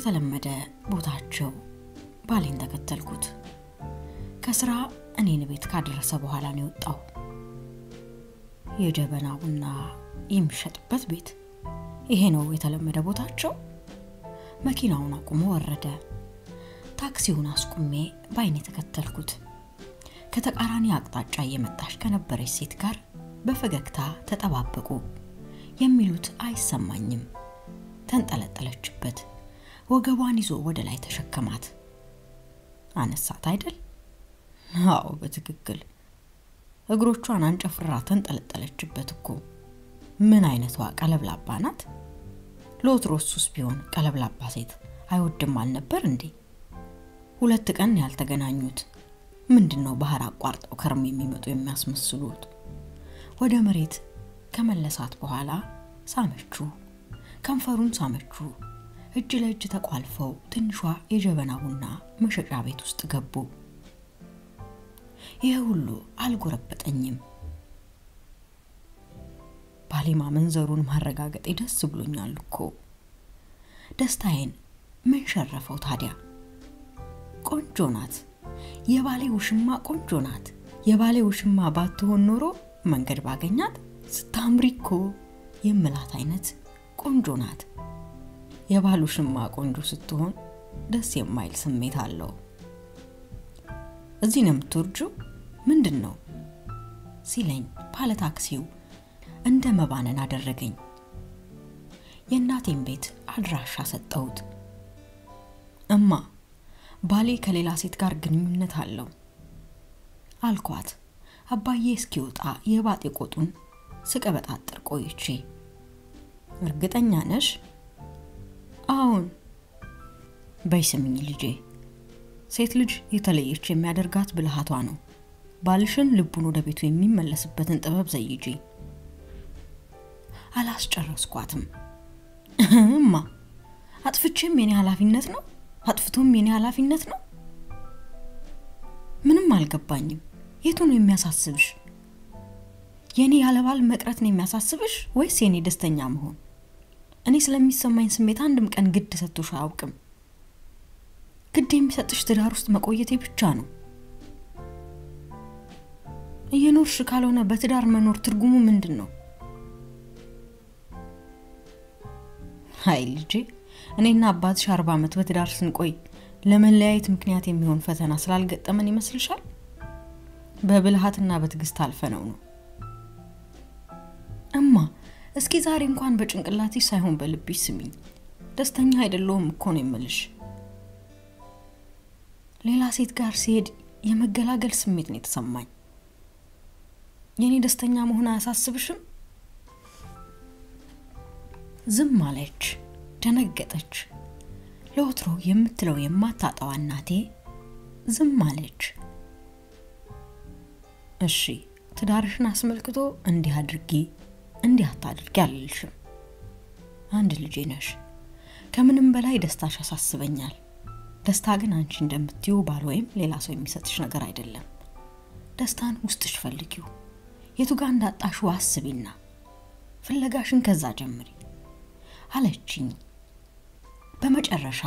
የተለመደ ቦታቸው ባሌን ተከተልኩት። ከስራ እኔን ቤት ካደረሰ በኋላ ነው የወጣው። የጀበና ቡና የሚሸጥበት ቤት ይሄ ነው የተለመደ ቦታቸው። መኪናውን አቁሞ ወረደ። ታክሲውን አስቁሜ ባይን የተከተልኩት ከተቃራኒ አቅጣጫ እየመጣች ከነበረች ሴት ጋር በፈገግታ ተጠባበቁ። የሚሉት አይሰማኝም። ተንጠለጠለችበት። ወገቧን ይዞ ወደ ላይ ተሸከማት። አነሳት አይደል? አዎ በትክክል እግሮቿን አንጨፍራ ተንጠለጠለችበት እኮ። ምን አይነቷ ቀለብላባ ናት! ለወትሮሱስ ቢሆን ቀለብላባ ሴት አይወድም አልነበር እንዴ? ሁለት ቀን ያልተገናኙት ምንድን ነው ባህር አቋርጠው ከርም የሚመጡ የሚያስመስሉት? ወደ መሬት ከመለሳት በኋላ ሳመችው፣ ከንፈሩን ሳመችው። እጅ ለእጅ ተቋልፈው ትንሿ የጀበና ቡና መሸጫ ቤት ውስጥ ገቡ። ይህ ሁሉ አልጎረበጠኝም። ባሌ ማመንዘሩን ማረጋገጤ ደስ ብሎኛል እኮ። ደስታዬን ምን ሸረፈው ታዲያ? ቆንጆ ናት። የባሌ ውሽማ ቆንጆ ናት። የባሌ ውሽማ ባትሆን ኖሮ መንገድ ባገኛት ስታምሪ እኮ የምላት አይነት ቆንጆ ናት። የባል ውሽማ ቆንጆ ስትሆን ደስ የማይል ስሜት አለው። እዚህ ነው የምትወርጂው? ምንድን ነው ሲለኝ ባለ ታክሲው እንደ መባነን አደረገኝ። የእናቴን ቤት አድራሻ ሰጠሁት። እማ ባሌ ከሌላ ሴት ጋር ግንኙነት አለው አልኳት። አባዬ እስኪወጣ የባጤ ቆጡን ስቀበጣጥር ቆይቼ እርግጠኛ ነሽ? አሁን በይ ስምኝ ልጄ፣ ሴት ልጅ የተለየች የሚያደርጋት ብልሃቷ ነው። ባልሽን ልቡን ወደ ቤቱ የሚመለስበትን ጥበብ ዘይጂ። አላስጨረስኳትም። እማ አጥፍቼም የኔ ኃላፊነት ነው፣ አጥፍቶም የኔ ኃላፊነት ነው። ምንም አልገባኝም። የቱ ነው የሚያሳስብሽ? የኔ ያለባል መቅረት ነው የሚያሳስብሽ ወይስ የኔ ደስተኛ መሆን? እኔ ስለሚሰማኝ ስሜት አንድም ቀን ግድ ሰጥቶሽ አያውቅም። ግድ የሚሰጥሽ ትዳር ውስጥ መቆየቴ ብቻ ነው። እየኖርሽ ካልሆነ በትዳር መኖር ትርጉሙ ምንድን ነው? አይ ልጄ፣ እኔና አባትሽ አርባ ዓመት በትዳር ስንቆይ ለመለያየት ምክንያት የሚሆን ፈተና ስላልገጠመን ይመስልሻል? በብልሃትና በትዕግስት አልፈነው ነው። እማ እስኪ ዛሬ እንኳን በጭንቅላትሽ ሳይሆን በልብሽ ስሚኝ። ደስተኛ አይደለሁም እኮ ነው የምልሽ። ሌላ ሴት ጋር ሲሄድ የመገላገል ስሜት ነው የተሰማኝ። የእኔ ደስተኛ መሆን አያሳስብሽም? ዝም አለች፣ ደነገጠች። ለወትሮ የምትለው የማታጣዋ እናቴ ዝም አለች። እሺ ትዳርሽን አስመልክቶ እንዲህ አድርጊ እንዲህ አታድርጊ አልልሽም። አንድ ልጄ ነሽ። ከምንም በላይ ደስታሽ ያሳስበኛል። ደስታ ግን አንቺ እንደምትዩ ባል ወይም ሌላ ሰው የሚሰጥሽ ነገር አይደለም። ደስታን ውስጥሽ ፈልጊው። የቱ ጋር እንዳጣሽው አስቢና ፍለጋሽን ከዛ ጀምሪ አለችኝ። በመጨረሻ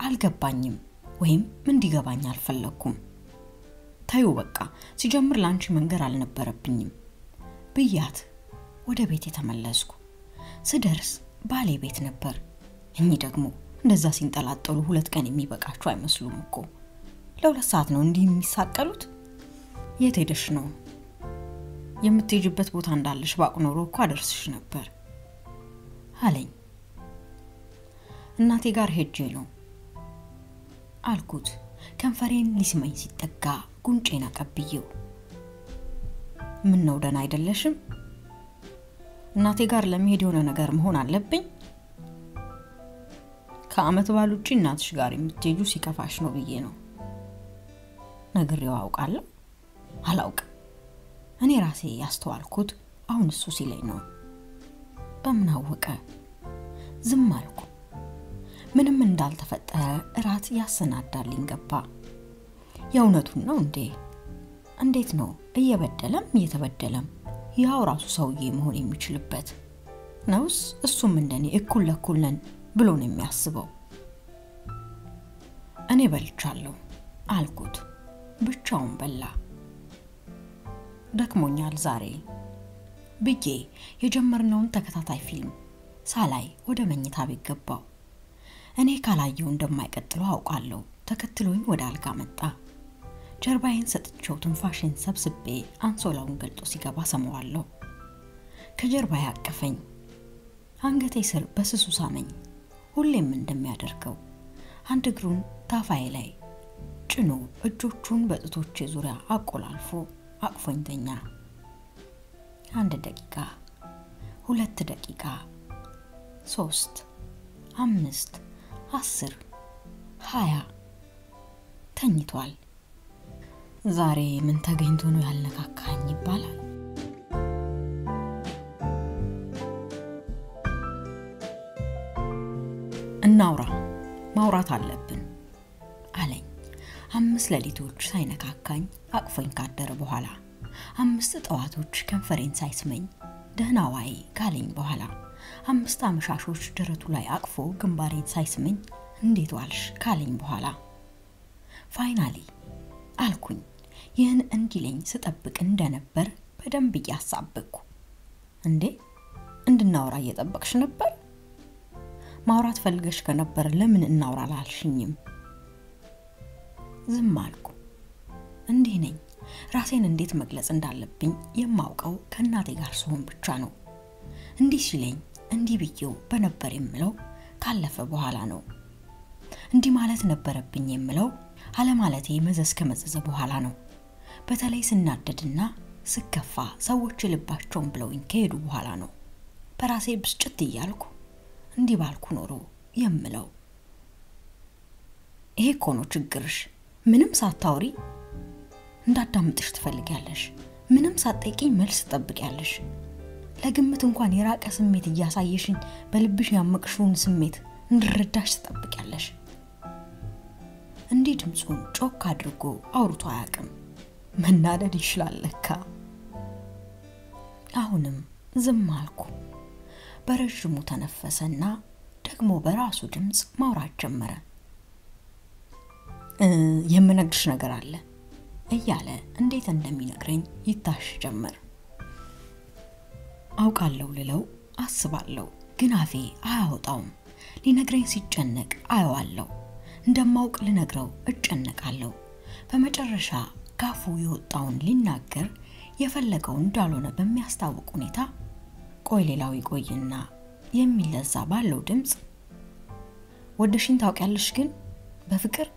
አልገባኝም ወይም እንዲገባኝ አልፈለግኩም። ታዩ በቃ ሲጀምር ለአንቺ መንገር አልነበረብኝም ብያት ወደ ቤት የተመለስኩ። ስደርስ ባሌ ቤት ነበር። እኚህ ደግሞ እንደዛ ሲንጠላጠሉ ሁለት ቀን የሚበቃቸው አይመስሉም እኮ። ለሁለት ሰዓት ነው እንዲህ የሚሳቀሉት። የት ሄደሽ ነው? የምትሄጅበት ቦታ እንዳለሽ ባቅ ኖሮ እኮ አደርስሽ ነበር አለኝ። እናቴ ጋር ሄጄ ነው አልኩት። ከንፈሬን ሊስመኝ ሲጠጋ ጉንጬን አቀብዬው፣ ምን ነው ደህና አይደለሽም? እናቴ ጋር ለመሄድ የሆነ ነገር መሆን አለብኝ? ከአመት በዓል ውጭ እናትሽ ጋር የምትሄጁ ሲከፋሽ ነው ብዬ ነው። ነግሬው አውቃለሁ? አላውቅም። እኔ ራሴ ያስተዋልኩት አሁን እሱ ሲለኝ ነው። በምን አወቀ? ዝም አልኩ። ምንም እንዳልተፈጠረ እራት ያሰናዳልኝ ገባ። የእውነቱን ነው እንዴ? እንዴት ነው እየበደለም እየተበደለም ያው ራሱ ሰውዬ መሆን የሚችልበት ነውስ? እሱም እንደኔ እኩል ለእኩል ነን ብሎ ነው የሚያስበው። እኔ በልቻለሁ አልኩት። ብቻውን በላ። ደክሞኛል ዛሬ ብዬ የጀመርነውን ተከታታይ ፊልም ሳላይ ወደ መኝታ ቤት ገባው። እኔ ካላየው እንደማይቀጥለው አውቃለሁ። ተከትሎኝ ወደ አልጋ መጣ። ጀርባዬን ሰጥቼው ትንፋሽን ሰብስቤ አንሶላውን ገልጦ ሲገባ ሰማዋለሁ። ከጀርባዬ አቀፈኝ። አንገቴ ስር በስሱ ሳመኝ። ሁሌም እንደሚያደርገው አንድ እግሩን ታፋዬ ላይ ጭኖ እጆቹን በጥቶቼ ዙሪያ አቆላልፎ አቅፎኝ ተኛ። አንድ ደቂቃ፣ ሁለት ደቂቃ፣ ሶስት፣ አምስት፣ አስር፣ ሀያ ተኝቷል። ዛሬ ምን ተገኝቶ ነው ያልነካካኝ ይባላል። እናውራ፣ ማውራት አለብን አለኝ። አምስት ሌሊቶች ሳይነካካኝ አቅፎኝ ካደረ በኋላ አምስት ጠዋቶች ከንፈሬን ሳይስመኝ ደህና ዋይ ካለኝ በኋላ አምስት አመሻሾች ደረቱ ላይ አቅፎ ግንባሬን ሳይስመኝ እንዴት ዋልሽ ካለኝ በኋላ finally አልኩኝ። ይህን እንዲለኝ ስጠብቅ እንደነበር በደንብ እያሳበቅኩ እንዴ እንድናወራ እየጠበቅሽ ነበር? ማውራት ፈልገሽ ከነበር ለምን እናውራ ላልሽኝም? ዝም አልኩ። እንዲህ ነኝ። ራሴን እንዴት መግለጽ እንዳለብኝ የማውቀው ከእናቴ ጋር ስሆን ብቻ ነው። እንዲህ ሲለኝ እንዲህ ብዬው በነበር የምለው ካለፈ በኋላ ነው። እንዲህ ማለት ነበረብኝ የምለው አለማለቴ መዘዝ ከመዘዘ በኋላ ነው። በተለይ ስናደድና ስከፋ ሰዎች ልባቸውን ብለውኝ ከሄዱ በኋላ ነው። በራሴ ብስጭት እያልኩ እንዲህ ባልኩ ኖሮ የምለው ይሄ እኮ ነው ችግርሽ። ምንም ሳታውሪ እንዳዳምጥሽ ትፈልጊያለሽ። ምንም ሳትጠይቂኝ መልስ ትጠብቂያለሽ። ለግምት እንኳን የራቀ ስሜት እያሳየሽኝ በልብሽ ያመቅሽውን ስሜት እንድረዳሽ ትጠብቂያለሽ። እንዲህ ድምፁን ጮክ አድርጎ አውርቶ አያውቅም። መናደድ ይችላል ለካ። አሁንም ዝም አልኩ። በረዥሙ ተነፈሰና ደግሞ በራሱ ድምፅ ማውራት ጀመረ። የምነግርሽ ነገር አለ እያለ እንዴት እንደሚነግረኝ ይታሽ ጀመር። አውቃለሁ ልለው አስባለሁ፣ ግን አፌ አያወጣውም። ሊነግረኝ ሲጨነቅ አየዋለሁ። እንደማውቅ ልነግረው እጨነቃለሁ። በመጨረሻ ካፉ የወጣውን ሊናገር የፈለገው እንዳልሆነ በሚያስታውቅ ሁኔታ ቆይ ሌላው ይቆይና የሚለዛ ባለው ድምፅ ወደሽኝ ታውቂያለሽ ግን በፍቅር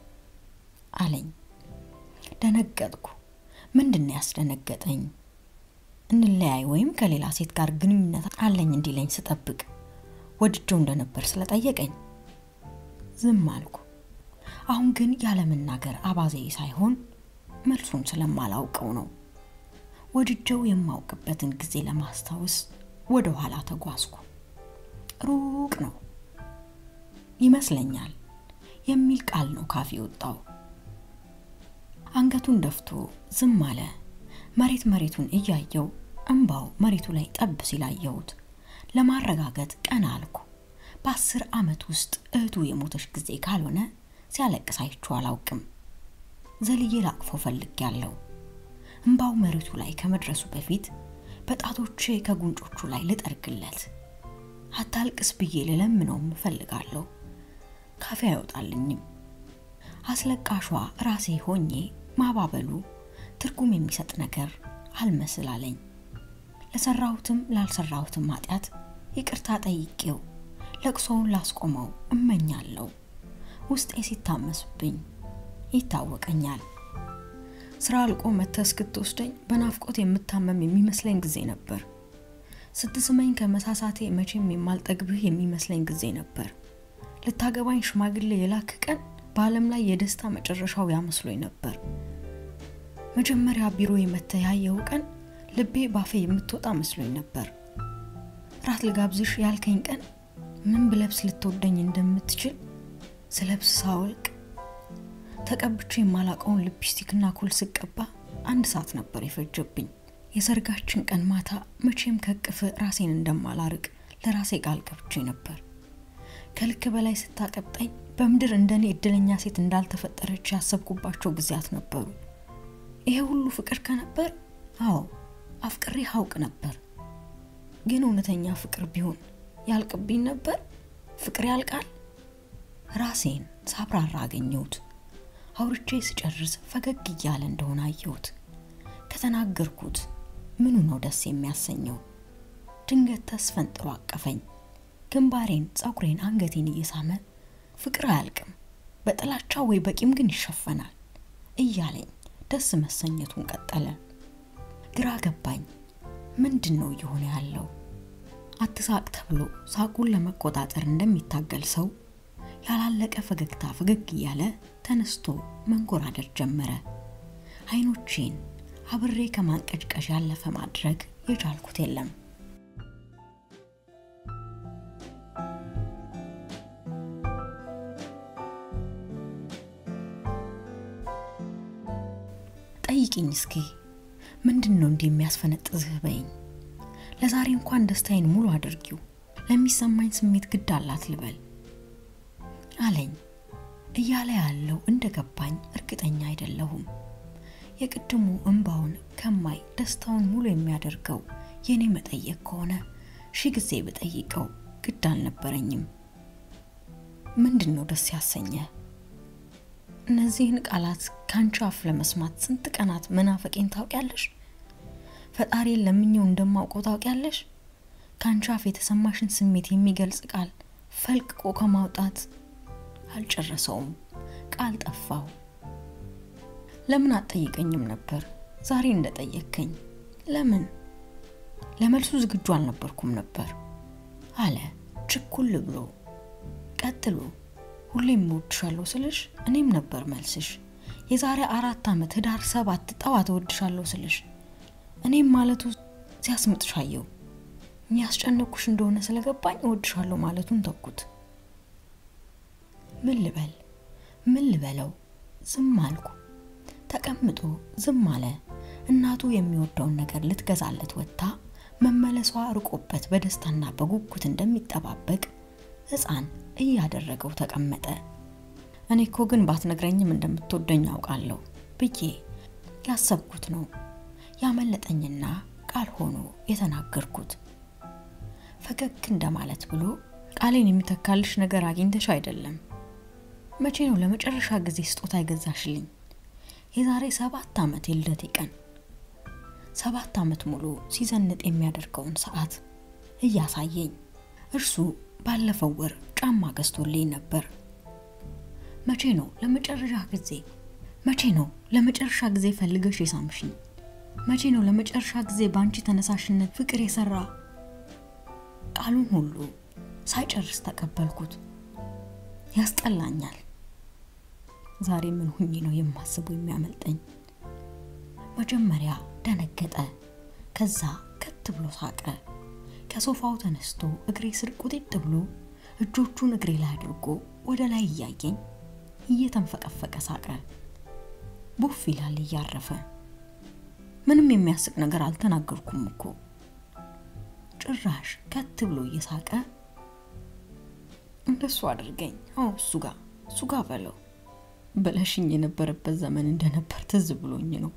አለኝ። ደነገጥኩ። ምንድን ያስደነገጠኝ? እንለያይ ወይም ከሌላ ሴት ጋር ግንኙነት አለኝ እንዲለኝ ስጠብቅ ወድጀው እንደነበር ስለጠየቀኝ ዝም አልኩ። አሁን ግን ያለመናገር አባዜ ሳይሆን መልሱን ስለማላውቀው ነው። ወድጀው የማውቅበትን ጊዜ ለማስታወስ ወደ ኋላ ተጓዝኩ። ሩቅ ነው ይመስለኛል የሚል ቃል ነው ካፌ ወጣው። አንገቱን ደፍቶ ዝም አለ። መሬት መሬቱን እያየው እንባው መሬቱ ላይ ጠብ ሲላየሁት ለማረጋገጥ ቀና አልኩ። በአስር ዓመት ውስጥ እህቱ የሞተች ጊዜ ካልሆነ ሲያለቅስ አይቼው አላውቅም። ዘልዬ ላቅፎ ፈልጌያለሁ። እንባው መሬቱ ላይ ከመድረሱ በፊት በጣቶቼ ከጉንጮቹ ላይ ልጠርግለት፣ አታልቅስ ብዬ ልለምነውም እፈልጋለሁ። ካፌ አይወጣልኝም። አስለቃሿ ራሴ ሆኜ ማባበሉ ትርጉም የሚሰጥ ነገር አልመስል አለኝ። ለሰራሁትም ላልሰራሁትም ኃጢአት ይቅርታ ጠይቄው ለቅሶውን ላስቆመው እመኛለሁ። ውስጤ ሲታመስብኝ ይታወቀኛል። ስራ አልቆ መተህ እስክትወስደኝ በናፍቆት የምታመም የሚመስለኝ ጊዜ ነበር። ስትስመኝ ከመሳሳቴ መቼም የማልጠግብህ የሚመስለኝ ጊዜ ነበር። ልታገባኝ ሽማግሌ የላክ ቀን በዓለም ላይ የደስታ መጨረሻው ያመስሎኝ ነበር። መጀመሪያ ቢሮ የመተህ ያየው ቀን ልቤ ባፌ የምትወጣ መስሎኝ ነበር። ራት ልጋብዝሽ ያልከኝ ቀን ምን ብለብስ ልትወደኝ እንደምትችል ስለብስ ሳወልቅ ተቀብቼ የማላቀውን ሊፕስቲክና ኩል ስቀባ አንድ ሰዓት ነበር የፈጀብኝ። የሰርጋችን ቀን ማታ መቼም ከቅፍ ራሴን እንደማላርቅ ለራሴ ቃል ገብቼ ነበር። ከልክ በላይ ስታቀብጠኝ በምድር እንደኔ እድለኛ ሴት እንዳልተፈጠረች ያሰብኩባቸው ጊዜያት ነበሩ። ይሄ ሁሉ ፍቅር ከነበር አዎ አፍቅሬ አውቅ ነበር። ግን እውነተኛ ፍቅር ቢሆን ያልቅብኝ ነበር? ፍቅር ያልቃል? ራሴን ሳብራራ አገኘሁት። አውርቼ ስጨርስ ፈገግ እያለ እንደሆነ አየሁት። ከተናገርኩት ምኑ ነው ደስ የሚያሰኘው? ድንገት ተስፈንጥሮ አቀፈኝ። ግንባሬን፣ ፀጉሬን፣ አንገቴን እየሳመ ፍቅር አያልቅም፣ በጥላቻ ወይ በቂም ግን ይሸፈናል እያለኝ ደስ መሰኘቱን ቀጠለ። ግራ ገባኝ። ምንድን ነው እየሆነ ያለው? አትሳቅ ተብሎ ሳቁን ለመቆጣጠር እንደሚታገል ሰው ያላለቀ ፈገግታ ፈገግ እያለ ተነስቶ መንጎራደር ጀመረ። አይኖቼን አብሬ ከማንቀጭቀዥ ያለፈ ማድረግ የቻልኩት የለም። ጠይቂኝ እስኪ ምንድን ነው እንዲህ የሚያስፈነጥዝህ በይኝ። ለዛሬ እንኳን ደስታዬን ሙሉ አድርጊው፣ ለሚሰማኝ ስሜት ግድ አላት ልበል አለኝ። እያለ ያለው እንደ ገባኝ እርግጠኛ አይደለሁም። የቅድሙ እንባውን ከማይ ደስታውን ሙሉ የሚያደርገው የእኔ መጠየቅ ከሆነ ሺህ ጊዜ ብጠይቀው ግድ አልነበረኝም። ምንድን ነው ደስ ያሰኘ? እነዚህን ቃላት ከአንቺ አፍ ለመስማት ስንት ቀናት መናፈቄን ታውቂያለሽ? ፈጣሪን ለምኘው እንደማውቀው ታውቂያለሽ? ከአንቺ አፍ የተሰማሽን ስሜት የሚገልጽ ቃል ፈልቅቆ ከማውጣት አልጨረሰውም። ቃል ጠፋው። ለምን አትጠይቀኝም ነበር ዛሬ እንደጠየከኝ? ለምን? ለመልሱ ዝግጁ አልነበርኩም ነበር አለ ችኩል ብሎ። ቀጥሎ ሁሌም እወድሻለሁ ስልሽ እኔም ነበር መልስሽ። የዛሬ አራት ዓመት ህዳር ሰባት ጠዋት እወድሻለሁ ስልሽ እኔም ማለቱ ሲያስምጥሽ አየው። የሚያስጨንቁሽ እንደሆነ ስለገባኝ እወድሻለሁ ማለቱን ተኩት። ምን ልበል ምን ልበለው? ዝም አልኩ። ተቀምጦ ዝም አለ። እናቱ የሚወደውን ነገር ልትገዛለት ወጥታ መመለሷ ርቆበት በደስታና በጉጉት እንደሚጠባበቅ ሕፃን እያደረገው ተቀመጠ። እኔ እኮ ግን ባትነግረኝም እንደምትወደኝ ያውቃለሁ ብዬ ያሰብኩት ነው ያመለጠኝና ቃል ሆኖ የተናገርኩት። ፈገግ እንደማለት ብሎ ቃሌን የሚተካልሽ ነገር አግኝተሽ አይደለም። መቼ ነው ለመጨረሻ ጊዜ ስጦታ ይገዛሽልኝ? የዛሬ ሰባት ዓመት የልደቴ ቀን ሰባት ዓመት ሙሉ ሲዘንጥ የሚያደርገውን ሰዓት እያሳየኝ እርሱ ባለፈው ወር ጫማ ገዝቶልኝ ነበር። መቼ ነው ለመጨረሻ ጊዜ መቼ ነው ለመጨረሻ ጊዜ ፈልገሽ የሳምሽኝ? መቼ ነው ለመጨረሻ ጊዜ በአንቺ ተነሳሽነት ፍቅር የሰራ? ቃሉን ሁሉ ሳይጨርስ ተቀበልኩት። ያስጠላኛል። ዛሬ ምን ሁኜ ነው የማስበው የሚያመልጠኝ? መጀመሪያ ደነገጠ። ከዛ ከት ብሎ ሳቀ። ከሶፋው ተነስቶ እግሬ ስር ቁጢጥ ብሎ እጆቹን እግሬ ላይ አድርጎ ወደ ላይ እያየኝ እየተንፈቀፈቀ ሳቀ። ቡፍ ይላል እያረፈ። ምንም የሚያስቅ ነገር አልተናገርኩም እኮ። ጭራሽ ከት ብሎ እየሳቀ እንደሱ አድርገኝ፣ አዎ እሱ ጋር እሱ ጋር በለው ብለሽኝ የነበረበት ዘመን እንደነበር ትዝ ብሎኝ ነው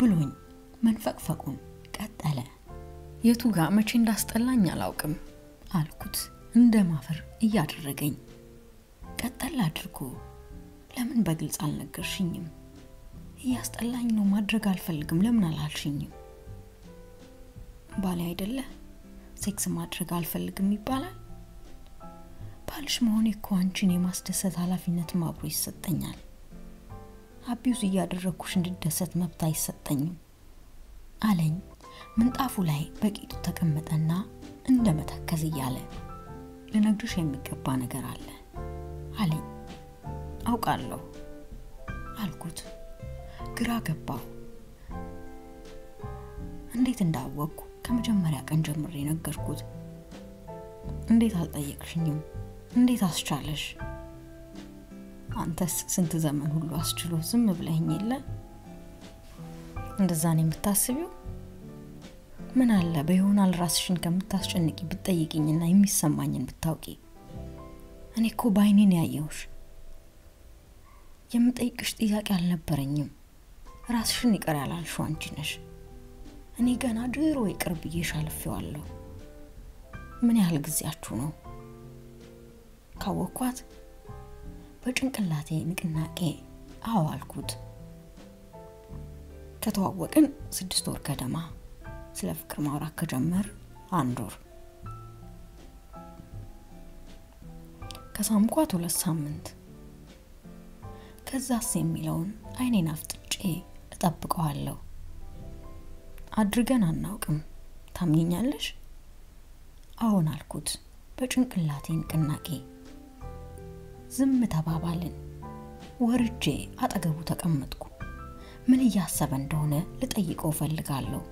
ብሎኝ መንፈቅፈቁን ቀጠለ። የቱ ጋር መቼ እንዳስጠላኝ አላውቅም አልኩት እንደ ማፈር እያደረገኝ። ቀጠል አድርጎ ለምን በግልጽ አልነገርሽኝም? እያስጠላኝ ነው፣ ማድረግ አልፈልግም፣ ለምን አላልሽኝም? ባሌ አይደለ ሴክስ ማድረግ አልፈልግም ይባላል። ባልሽ መሆኔ እኮ አንቺን የማስደሰት ኃላፊነትም አብሮ ይሰጠኛል። abuse እያደረግኩሽ እንድደሰት መብት አይሰጠኝም አለኝ። ምንጣፉ ላይ በቂጡ ተቀመጠና እንደ መተከዝ እያለ ልነግርሽ የሚገባ ነገር አለ አለኝ። አውቃለሁ አልኩት። ግራ ገባሁ። እንዴት እንዳወቅኩ ከመጀመሪያ ቀን ጀምሬ ነገርኩት። እንዴት አልጠየቅሽኝም? እንዴት አስቻለሽ? አንተስ ስንት ዘመን ሁሉ አስችሎ ዝም ብለኸኝ የለ? እንደዛ ነው የምታስቢው? ምን አለ በይሆናል ራስሽን ከምታስጨንቂ ብትጠይቅኝና የሚሰማኝን ብታውቂ። እኔ እኮ በአይኔን ያየውሽ። የምጠይቅሽ ጥያቄ አልነበረኝም። ራስሽን ይቅር ያላልሽው አንቺ ነሽ። እኔ ገና ድሮ ይቅር ብዬሽ አልፌዋለሁ። ምን ያህል ጊዜያችሁ ነው? ካወቅኳት በጭንቅላቴ ንቅናቄ አዎ አልኩት። ከተዋወቅን ስድስት ወር ገደማ፣ ስለ ፍቅር ማውራት ከጀመር አንድ ወር፣ ከሳምኳት ሁለት ሳምንት። ከዛስ የሚለውን አይኔን አፍጥጬ እጠብቀዋለሁ። አድርገን አናውቅም። ታምኘኛለሽ? አዎን አልኩት በጭንቅላቴ ንቅናቄ። ዝም ተባባልን። ወርጄ አጠገቡ ተቀመጥኩ። ምን እያሰበ እንደሆነ ልጠይቀው እፈልጋለሁ፣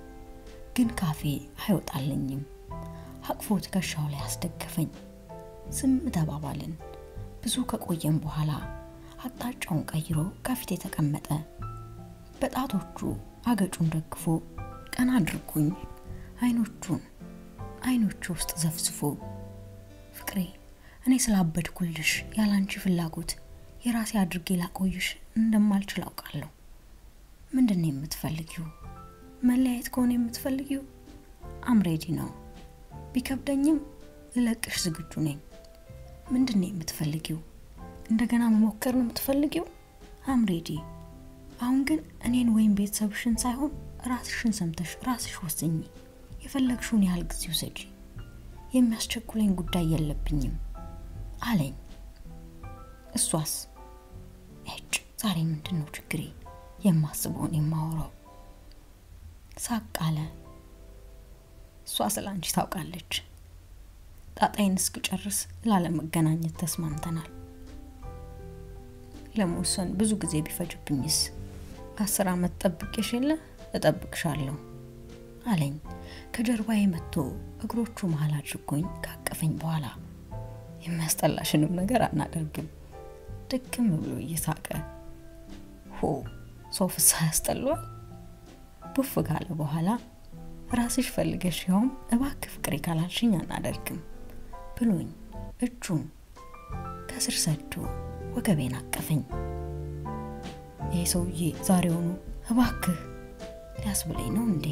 ግን ካፌ አይወጣልኝም። አቅፎ ትከሻው ላይ አስደገፈኝ። ዝም ተባባልን። ብዙ ከቆየም በኋላ አቅጣጫውን ቀይሮ ከፊቴ ተቀመጠ። በጣቶቹ አገጩን ደግፎ ቀና አድርጎኝ አይኖቹን አይኖቹ ውስጥ ዘፍዝፎ ፍቅሬ እኔ ስላበድኩልሽ ያላንቺ ፍላጎት የራሴ አድርጌ ላቆይሽ እንደማልችል አውቃለሁ። ምንድን ነው የምትፈልጊው? መለያየት ከሆነ የምትፈልጊው አምሬዲ ነው። ቢከብደኝም ልለቅሽ ዝግጁ ነኝ። ምንድን ነው የምትፈልጊው? እንደገና መሞከር ነው የምትፈልጊው? አምሬዲ። አሁን ግን እኔን ወይም ቤተሰብሽን ሳይሆን ራስሽን ሰምተሽ ራስሽ ወስኝ። የፈለግሽውን ያህል ጊዜ ውሰጂ። የሚያስቸኩለኝ ጉዳይ የለብኝም አለኝ። እሷስ እጭ ዛሬ ምንድን ነው ችግሬ? የማስበውን የማወራው ሳቅ አለ። እሷ ስለ አንቺ ታውቃለች። ጣጣይን እስክጨርስ ላለመገናኘት ተስማምተናል። ለመወሰን ብዙ ጊዜ ቢፈጅብኝስ? አስር ዓመት ጠብቄሽ የለ እጠብቅሻለሁ አለኝ። ከጀርባዬ መጥቶ እግሮቹ መሀል አድርጎኝ ካቀፈኝ በኋላ የሚያስጠላሽንም ነገር አናደርግም ድክም ብሎ እየሳቀ ሆ ሰው ፍስሐ ያስጠሏል። ቡፍ ካለ በኋላ ራስሽ ፈልገሽ ያውም እባክህ ፍቅሬ ካላልሽኝ አናደርግም ብሎኝ እጁን ከስር ሰዶ ወገቤን አቀፈኝ። ይህ ሰውዬ ዛሬውኑ እባክህ ሊያስብለኝ ነው እንዴ?